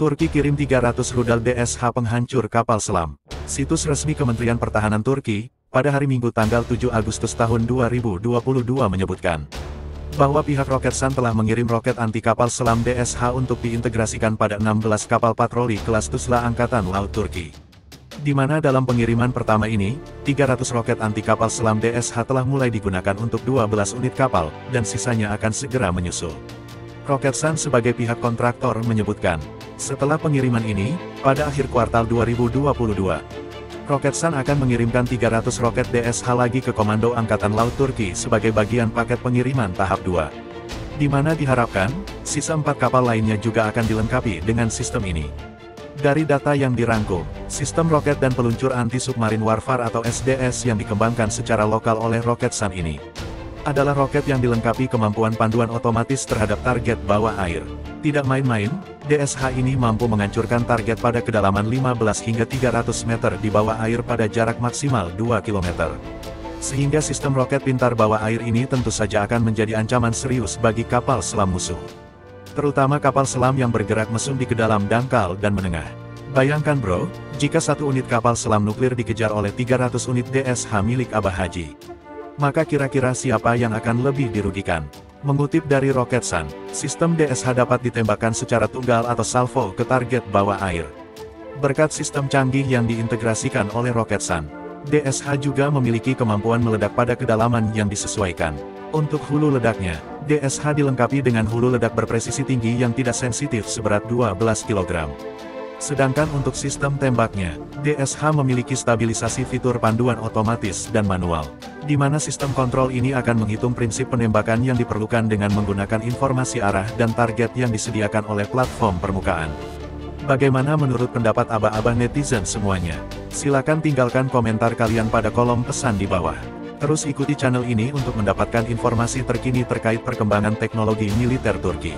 Turki kirim 300 rudal DSH penghancur kapal selam. Situs resmi Kementerian Pertahanan Turki, pada hari Minggu tanggal 7 Agustus tahun 2022 menyebutkan bahwa pihak Roketsan telah mengirim roket anti kapal selam DSH untuk diintegrasikan pada 16 kapal patroli kelas Tuzla Angkatan Laut Turki. Di mana dalam pengiriman pertama ini, 300 roket anti kapal selam DSH telah mulai digunakan untuk 12 unit kapal, dan sisanya akan segera menyusul. Roketsan sebagai pihak kontraktor menyebutkan, setelah pengiriman ini, pada akhir kuartal 2022, Roketsan akan mengirimkan 300 roket DSH lagi ke Komando Angkatan Laut Turki sebagai bagian paket pengiriman tahap 2. Di mana diharapkan, sisa empat kapal lainnya juga akan dilengkapi dengan sistem ini. Dari data yang dirangkum, sistem roket dan peluncur anti-submarin warfare atau SDS yang dikembangkan secara lokal oleh Roketsan ini adalah roket yang dilengkapi kemampuan panduan otomatis terhadap target bawah air. Tidak main-main, DSH ini mampu menghancurkan target pada kedalaman 15 hingga 300 meter di bawah air pada jarak maksimal 2 km. Sehingga sistem roket pintar bawah air ini tentu saja akan menjadi ancaman serius bagi kapal selam musuh. Terutama kapal selam yang bergerak mesum di ke dalam dangkal dan menengah. Bayangkan bro, jika satu unit kapal selam nuklir dikejar oleh 300 unit DSH milik Abah Haji. Maka kira-kira siapa yang akan lebih dirugikan? Mengutip dari Roketsan, sistem DSH dapat ditembakkan secara tunggal atau salvo ke target bawah air. Berkat sistem canggih yang diintegrasikan oleh Roketsan, DSH juga memiliki kemampuan meledak pada kedalaman yang disesuaikan. Untuk hulu ledaknya, DSH dilengkapi dengan hulu ledak berpresisi tinggi yang tidak sensitif seberat 12 kg. Sedangkan untuk sistem tembaknya, DSH memiliki stabilisasi fitur panduan otomatis dan manual, di mana sistem kontrol ini akan menghitung prinsip penembakan yang diperlukan dengan menggunakan informasi arah dan target yang disediakan oleh platform permukaan. Bagaimana menurut pendapat abah-abah netizen semuanya? Silakan tinggalkan komentar kalian pada kolom pesan di bawah. Terus ikuti channel ini untuk mendapatkan informasi terkini terkait perkembangan teknologi militer Turki.